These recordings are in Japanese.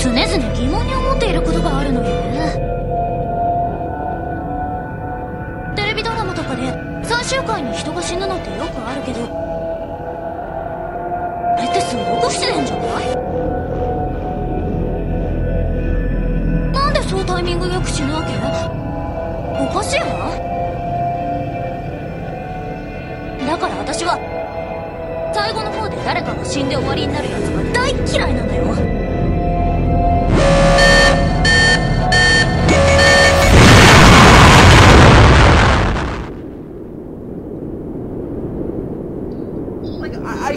常々疑問に思っていることがあるのよね。テレビドラマとかで最終回に人が死ぬのってよくあるけどあれってすごく不自然じゃない？なんでそうタイミングよく死ぬわけ？おかしいわ。だから私は最後の方で誰かが死んで終わりになるやつ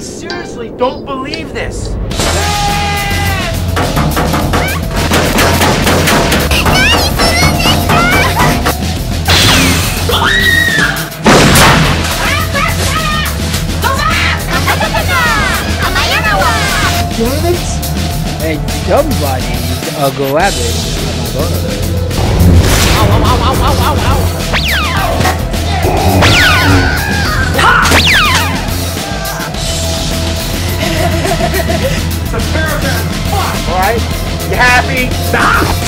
seriously don't believe this. Damn it! Hey, somebody uh, go at. Fuck. All right. You happy? Stop.